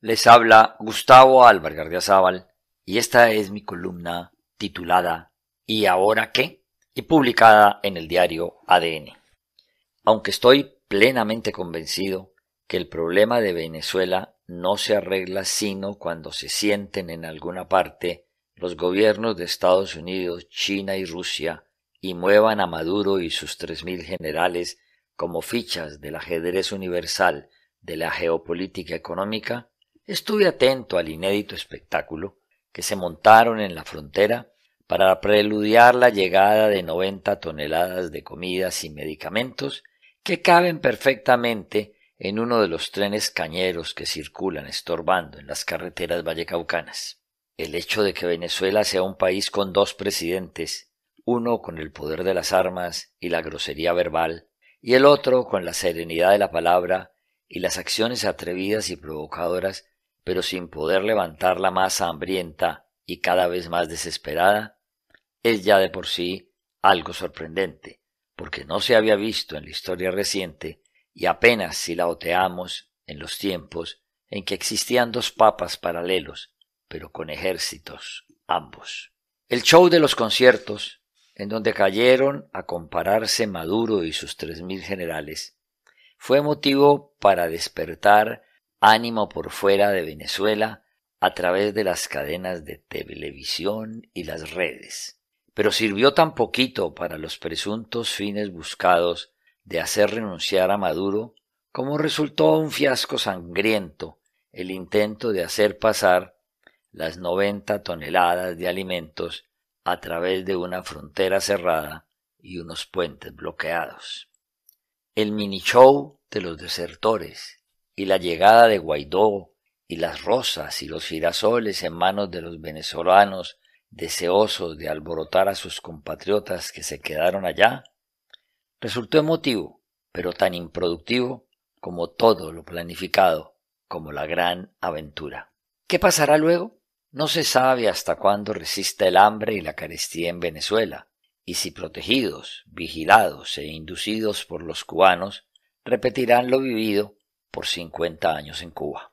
Les habla Gustavo Álvarez Gardiazabal y esta es mi columna titulada ¿Y ahora qué? y publicada en el diario ADN. Aunque estoy plenamente convencido que el problema de Venezuela no se arregla sino cuando se sienten en alguna parte los gobiernos de Estados Unidos, China y Rusia y muevan a Maduro y sus tres mil generales como fichas del ajedrez universal de la geopolítica económica, estuve atento al inédito espectáculo que se montaron en la frontera para preludiar la llegada de noventa toneladas de comidas y medicamentos que caben perfectamente en uno de los trenes cañeros que circulan estorbando en las carreteras vallecaucanas. El hecho de que Venezuela sea un país con dos presidentes, uno con el poder de las armas y la grosería verbal, y el otro con la serenidad de la palabra y las acciones atrevidas y provocadoras, pero sin poder levantar la masa hambrienta y cada vez más desesperada, es ya de por sí algo sorprendente, porque no se había visto en la historia reciente y apenas si la oteamos en los tiempos en que existían dos papas paralelos, pero con ejércitos ambos. El show de los conciertos, en donde cayeron a compararse Maduro y sus tres mil generales, fue motivo para despertar ánimo por fuera de Venezuela a través de las cadenas de televisión y las redes. Pero sirvió tan poquito para los presuntos fines buscados de hacer renunciar a Maduro, como resultó un fiasco sangriento el intento de hacer pasar las noventa toneladas de alimentos a través de una frontera cerrada y unos puentes bloqueados. El mini show de los desertores y la llegada de Guaidó y las rosas y los girasoles en manos de los venezolanos deseosos de alborotar a sus compatriotas que se quedaron allá, Resultó emotivo, pero tan improductivo como todo lo planificado, como la gran aventura. ¿Qué pasará luego? No se sabe hasta cuándo resista el hambre y la carestía en Venezuela, y si protegidos, vigilados e inducidos por los cubanos, repetirán lo vivido por cincuenta años en Cuba.